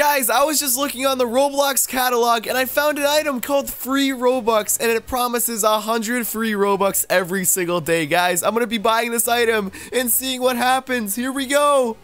Guys, I was just looking on the Roblox catalog and I found an item called free Robux and it promises 100 free Robux every single day. Guys, I'm going to be buying this item and seeing what happens. Here we go.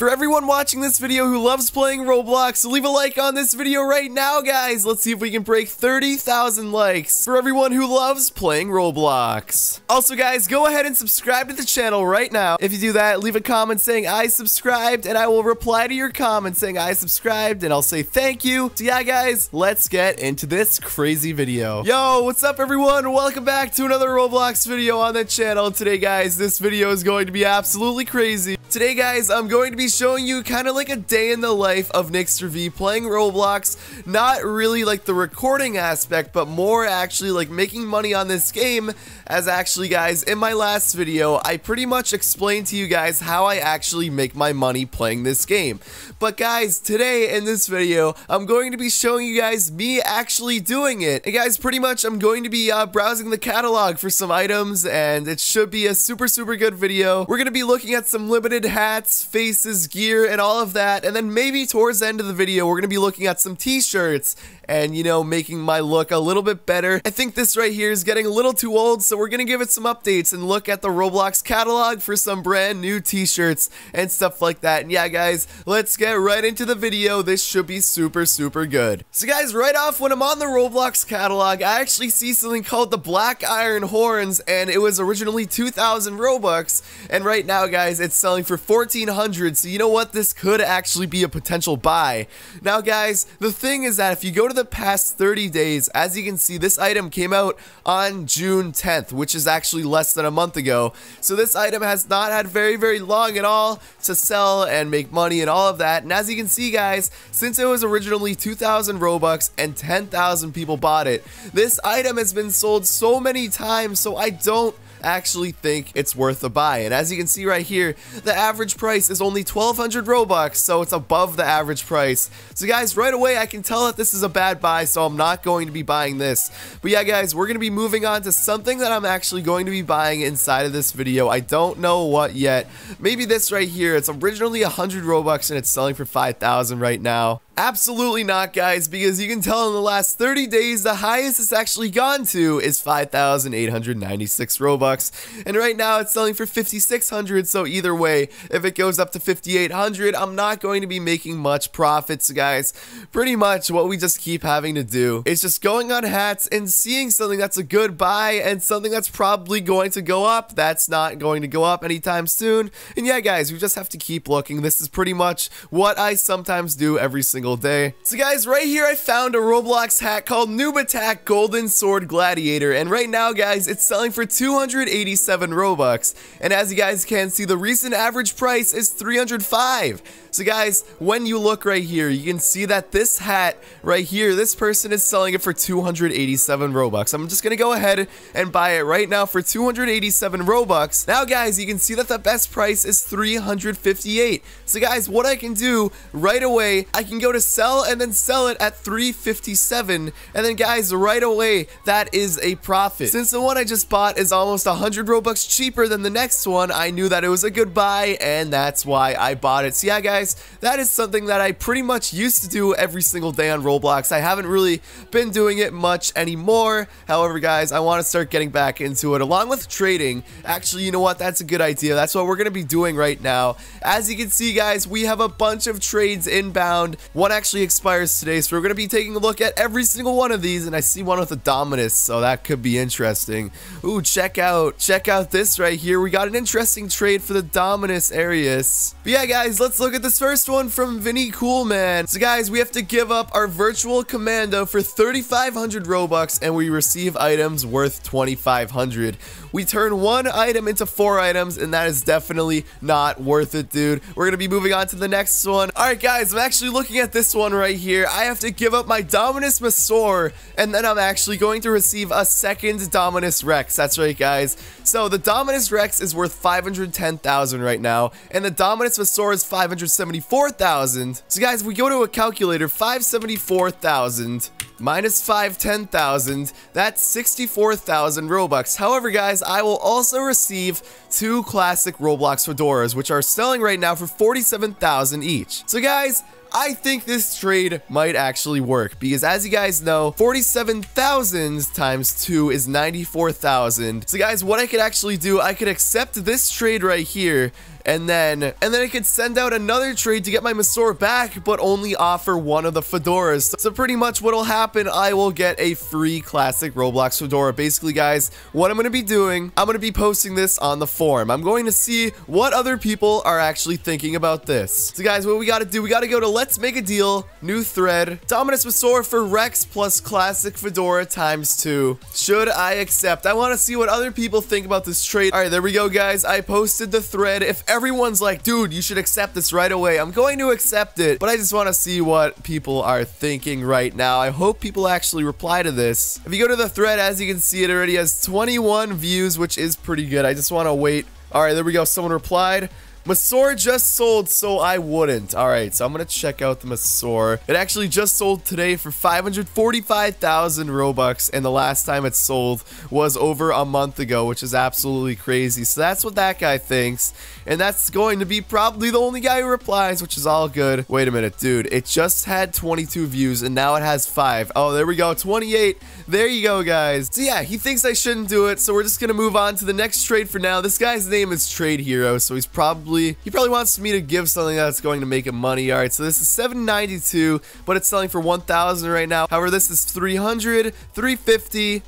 For everyone watching this video who loves playing Roblox, leave a like on this video right now, guys. Let's see if we can break 30,000 likes for everyone who loves playing Roblox. Also, guys, go ahead and subscribe to the channel right now. If you do that, leave a comment saying I subscribed, and I will reply to your comment saying I subscribed, and I'll say thank you. So yeah, guys, let's get into this crazy video. Yo, what's up, everyone? Welcome back to another Roblox video on the channel. Today, guys, this video is going to be absolutely crazy. Today, guys, I'm going to be showing you kind of like a day in the life of Nicster V playing Roblox. Not really like the recording aspect, but more actually like making money on this game. As actually, guys, in my last video, I pretty much explained to you guys how I actually make my money playing this game. But guys, today in this video, I'm going to be showing you guys me actually doing it. And guys, pretty much I'm going to be uh, browsing the catalog for some items, and it should be a super, super good video. We're going to be looking at some limited hats, faces, gear, and all of that. And then maybe towards the end of the video, we're going to be looking at some t-shirts and, you know, making my look a little bit better. I think this right here is getting a little too old, so we're going to give it some updates and look at the Roblox catalog for some brand new t-shirts and stuff like that. And yeah, guys, let's get right into the video. This should be super, super good. So guys, right off, when I'm on the Roblox catalog, I actually see something called the Black Iron Horns, and it was originally 2,000 Robux, and right now, guys, it's selling for 1,400, so you know what? This could actually be a potential buy. Now, guys, the thing is that if you go to the past 30 days, as you can see, this item came out on June 10th, which is actually less than a month ago. So this item has not had very, very long at all to sell and make money and all of that. And as you can see, guys, since it was originally 2,000 Robux and 10,000 people bought it, this item has been sold so many times, so I don't actually think it's worth a buy. And as you can see right here, the average price is only 1200 Robux, so it's above the average price. So guys, right away I can tell that this is a bad buy, so I'm not going to be buying this. But yeah guys, we're going to be moving on to something that I'm actually going to be buying inside of this video. I don't know what yet. Maybe this right here. It's originally 100 Robux and it's selling for 5,000 right now. Absolutely not, guys, because you can tell in the last 30 days, the highest it's actually gone to is 5,896 Robux. And right now, it's selling for 5,600, so either way, if it goes up to 5,800, I'm not going to be making much profits, guys. Pretty much what we just keep having to do is just going on hats and seeing something that's a good buy and something that's probably going to go up. That's not going to go up anytime soon. And yeah, guys, we just have to keep looking. This is pretty much what I sometimes do every single single day. So guys, right here I found a Roblox hat called Noob Attack Golden Sword Gladiator. And right now, guys, it's selling for 287 Robux. And as you guys can see, the recent average price is 305. So guys, when you look right here, you can see that this hat right here, this person is selling it for 287 Robux. I'm just going to go ahead and buy it right now for 287 Robux. Now guys, you can see that the best price is 358. So guys, what I can do right away, I can go to sell and then sell it at 357. And then guys, right away, that is a profit. Since the one I just bought is almost 100 Robux cheaper than the next one, I knew that it was a good buy and that's why I bought it. So yeah guys, guys, that is something that I pretty much used to do every single day on Roblox. I haven't really been doing it much anymore. However, guys, I want to start getting back into it along with trading. Actually, you know what? That's a good idea. That's what we're going to be doing right now. As you can see, guys, we have a bunch of trades inbound. One actually expires today, so we're going to be taking a look at every single one of these, and I see one with a Dominus, so that could be interesting. Ooh, check out, check out this right here. We got an interesting trade for the Dominus Aureus. But yeah, guys, let's look at this first one from Vinny Coolman. So guys, we have to give up our virtual commando for 3,500 Robux and we receive items worth 2,500. We turn one item into four items and that is definitely not worth it, dude. We're going to be moving on to the next one. All right, guys, I'm actually looking at this one right here. I have to give up my Dominus Messor and then I'm actually going to receive a second Dominus Rex. That's right, guys. So the Dominus Rex is worth 510,000 right now and the Dominus Messor is 574,000. So guys, if we go to a calculator, 574,000 minus 510,000, that's 64,000 Robux. However, guys, I will also receive two classic Roblox Fedoras, which are selling right now for 47,000 each. So guys, I think this trade might actually work because as you guys know, 47,000 times 2 is 94,000. So guys, what I could actually do, I could accept this trade right here and then and then I could send out another trade to get my Messor back, but only offer one of the fedoras. So pretty much what'll happen, I will get a free classic Roblox fedora. Basically, guys, what I'm to be doing, I'm to be posting this on the forum. I'm going to see what other people are actually thinking about this. So guys, what we got to do, we got to go to Let's Make a Deal, new thread, Dominus Messor for Rex plus classic fedora times two. Should I accept? I want to see what other people think about this trade. All right, there we go, guys. I posted the thread. If everyone's like, dude, you should accept this right away. I'm going to accept it, but I just want to see what people are thinking right now. I hope people actually reply to this. If you go to the thread, as you can see, it already has 21 views, which is pretty good. I just want to wait. All right, there we go. Someone replied. Messor just sold, so I wouldn't. All right, so I'm going to check out the Messor. It actually just sold today for 545,000 Robux, and the last time it sold was over a month ago, which is absolutely crazy. So that's what that guy thinks, and that's going to be probably the only guy who replies, which is all good. Wait a minute, dude. It just had 22 views, and now it has 5. Oh, there we go, 28. There you go, guys. So yeah, he thinks I shouldn't do it, so we're just going to move on to the next trade for now. This guy's name is Trade Hero, so he's probably probably, he probably wants me to give something that's going to make him money. All right, so this is 792, but it's selling for 1,000 right now. However, this is 300, 350,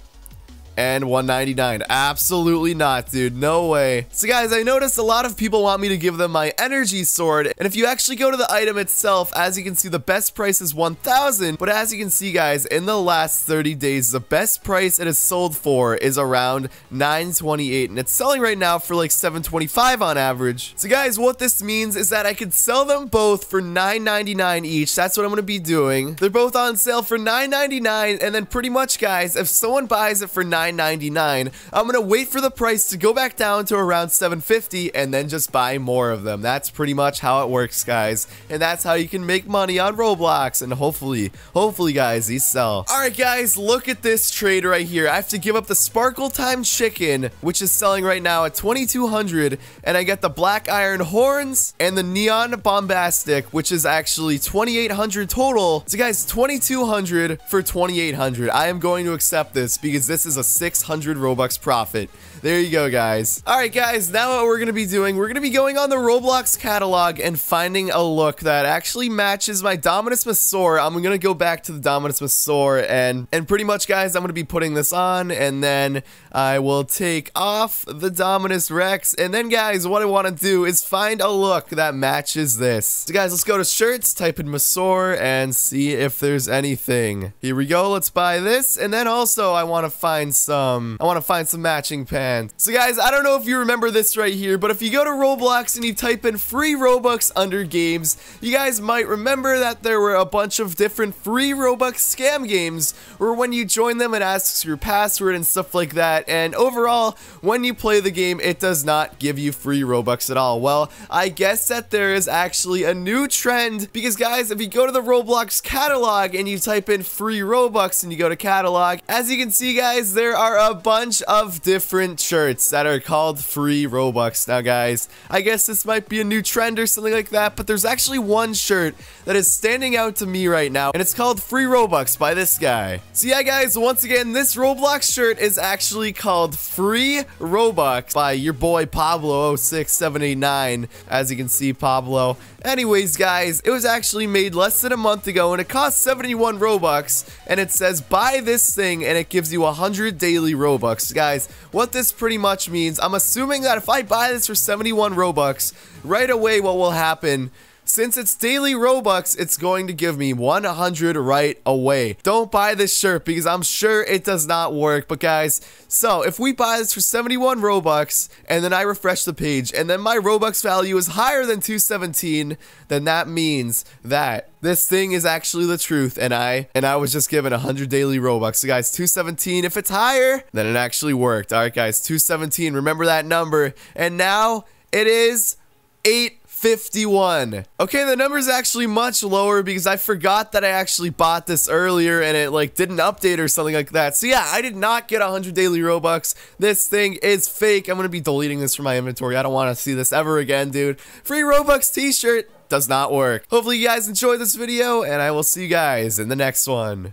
and 199 absolutely not dude. No way. So guys i noticed a lot of people want me to give them my energy sword. And if you actually go to the item itself as you can see the best price is 1000 but as you can see guys in the last 30 days the best price it has sold for is around 928 and it's selling right now for like 725 on average. So guys what this means is that i could sell them both for 999 each. That's what i'm going to be doing. They're both on sale for 999 and then pretty much guys if someone buys it for 9 $9.99. I'm gonna wait for the price to go back down to around 750 and then just buy more of them. That's pretty much how it works, guys. And that's how you can make money on Roblox. And hopefully, hopefully, guys, these sell. All right, guys, look at this trade right here. I have to give up the Sparkle Time Chicken, which is selling right now at 2200 and I get the Black Iron Horns and the Neon Bombastic, which is actually 2800 total. So, guys, 2200 for 2800. I am going to accept this because this is a 600 Robux profit. There you go, guys. All right, guys, now what we're going to be doing, we're going to be going on the Roblox catalog and finding a look that actually matches my Dominus Messor. I'm going to go back to the Dominus Messor and, and pretty much, guys, I'm going to be putting this on and then I will take off the Dominus Rex. And then, guys, what I want to do is find a look that matches this. So, guys, let's go to shirts, type in Messor, and see if there's anything. Here we go. Let's buy this. And then also, I want to find some, I want to find some matching pants. So guys, I don't know if you remember this right here, but if you go to Roblox and you type in free Robux under games, you guys might remember that there were a bunch of different free Robux scam games where when you join them it asks your password and stuff like that, and overall, when you play the game, it does not give you free Robux at all. Well, I guess that there is actually a new trend, because guys, if you go to the Roblox catalog and you type in free Robux and you go to catalog, as you can see guys, there are a bunch of different shirts that are called free Robux. Now, guys, I guess this might be a new trend or something like that, but there's actually one shirt that is standing out to me right now, and it's called Free Robux by this guy. So yeah, guys, once again, this Roblox shirt is actually called Free Robux by your boy Pablo06789. As you can see, Pablo. Anyways, guys, it was actually made less than a month ago, and it cost 71 Robux, and it says buy this thing, and it gives you 100 daily Robux. Guys, what this pretty much means, I'm assuming that if I buy this for 71 Robux, right away what will happen since it's daily Robux, it's going to give me 100 right away. Don't buy this shirt because I'm sure it does not work. But guys, so if we buy this for 71 Robux and then I refresh the page and then my Robux value is higher than 217, then that means that this thing is actually the truth and I and I was just given 100 daily Robux. So guys, 217, if it's higher, then it actually worked. All right, guys, 217, remember that number. And now it is 8 51. Okay, the number is actually much lower because I forgot that I actually bought this earlier and it like didn't update or something like that. So yeah, I did not get 100 daily Robux. This thing is fake. I'm going to be deleting this from my inventory. I don't want to see this ever again, dude. Free Robux t-shirt does not work. Hopefully you guys enjoyed this video, and I will see you guys in the next one.